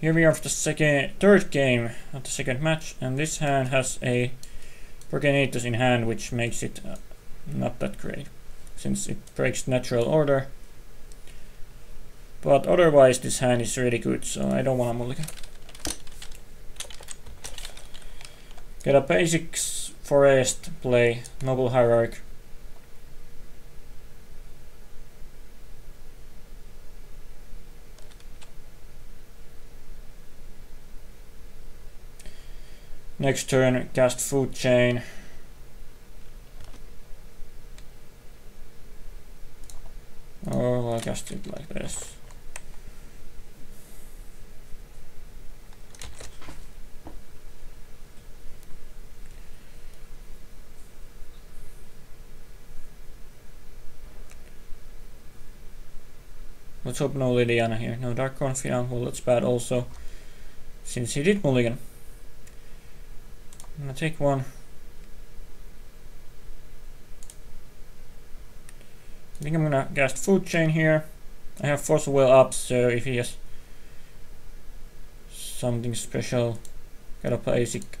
Here we are for the second, third game of the second match, and this hand has a Progenitus in hand, which makes it uh, not that great, since it breaks natural order. But otherwise, this hand is really good, so I don't want to mulligan. Get a basics forest play, noble hierarch. Next turn, cast food chain. Oh, or I'll cast it like this. Let's hope no Liliana here. No Dark Confidant, well that's bad also. Since he did mulligan. I'm gonna take one. I think I'm gonna cast food chain here. I have force of will up, so if he has something special, got a basic.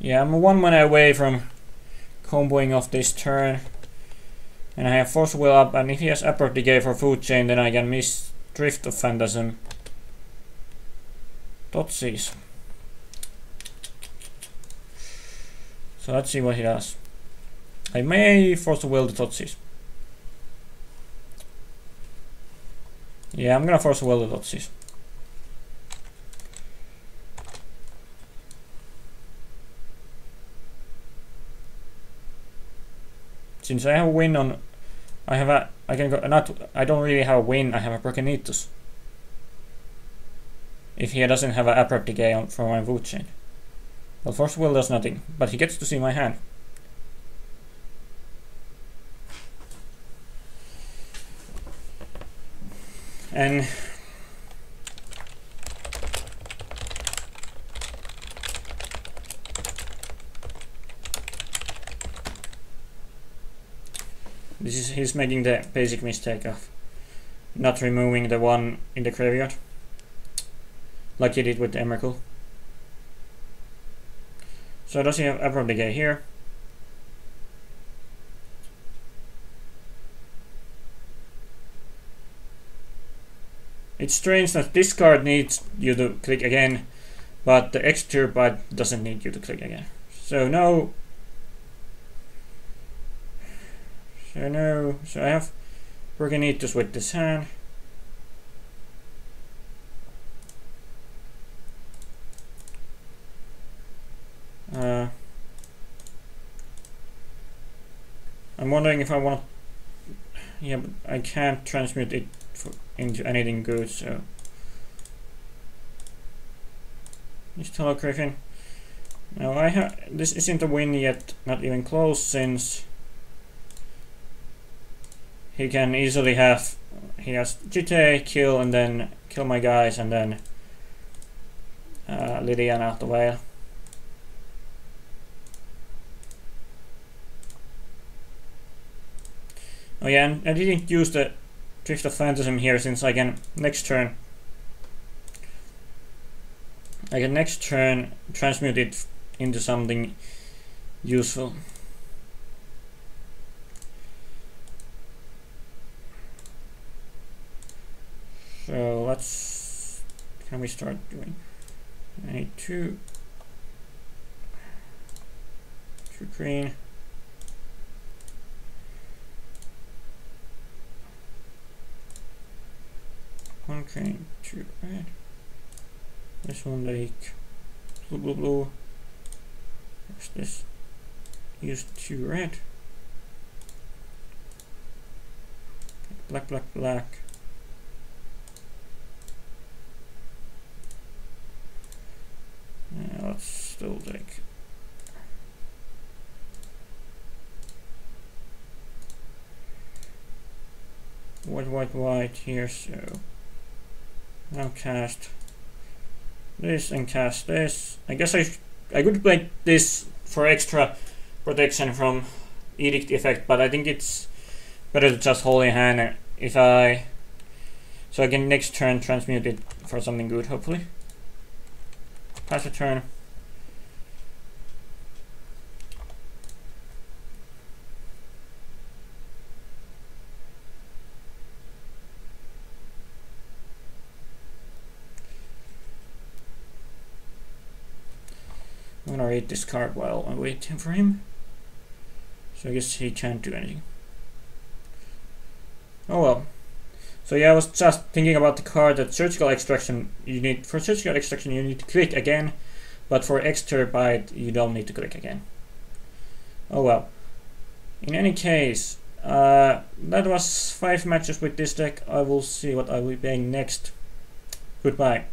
Yeah, I'm one mana away from comboing off this turn. And I have force will up, and if he has Abrupt Decay for food chain, then I can miss Drift of Phantasm. Thoughtseize. So let's see what he does. I may force the will the Thoughtseize. Yeah, I'm gonna force the will the Thoughtseize. Since I have a win on I have a I can go not I don't really have a win, I have a Progenitus. If he doesn't have an abrupt decay on for my food chain. Well Force Will does nothing, but he gets to see my hand. And This is he's making the basic mistake of not removing the one in the graveyard. Like he did with the Emrakul. So does he have Abrupt Decay here? It's strange that this card needs you to click again, but the Extirpate doesn't need you to click again. So no So now, so I have Progenitus with this hand. Uh, I'm wondering if I want yeah, but I can't transmute it into anything good, so. Hello Griffin. Now I have, this isn't a win yet, not even close since he can easily have he has GT kill and then kill my guys and then uh, Lydian out the way. Oh yeah, and I didn't use the Drift of Phantasm here since I can next turn I can next turn transmute it into something useful. So let's, can we start doing? I need two, two green. One green, two red. This one like blue, blue, blue. What's this? Use two red. Black, black, black. Take white, white, white here, so now cast this and cast this. I guess I I could play this for extra protection from edict effect, but I think it's better to just hold in hand if I so I can next turn transmute it for something good hopefully. Pass a turn. I'm gonna read this card while I wait for him. So I guess he can't do anything. Oh well. So yeah, I was just thinking about the card that surgical extraction you need for surgical extraction you need to click again, but for Extirpate you don't need to click again. Oh well. In any case, uh, that was five matches with this deck. I will see what I will be playing next. Goodbye.